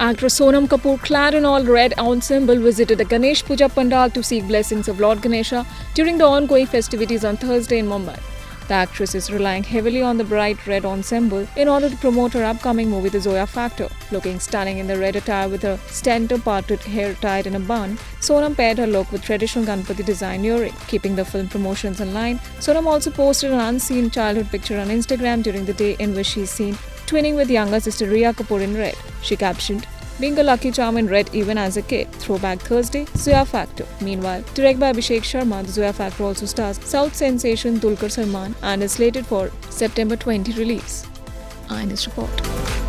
Actress Sonam Kapoor, clad in all red ensemble, visited the Ganesh Puja Pandal to seek blessings of Lord Ganesha during the ongoing festivities on Thursday in Mumbai. The actress is relying heavily on the bright red ensemble in order to promote her upcoming movie The Zoya Factor. Looking stunning in the red attire with her center parted hair tied in a bun, Sonam paired her look with traditional Ganpati design earring. Keeping the film promotions in line, Sonam also posted an unseen childhood picture on Instagram during the day in which she is seen twinning with younger sister Rhea Kapoor in red. She captioned, being a lucky charm in red even as a kid. Throwback Thursday, Zoya Factor. Meanwhile, directed by Abhishek Sharma, the Zoya Factor also stars South sensation Dulquer Salmaan and is slated for September 20 release. IANS report.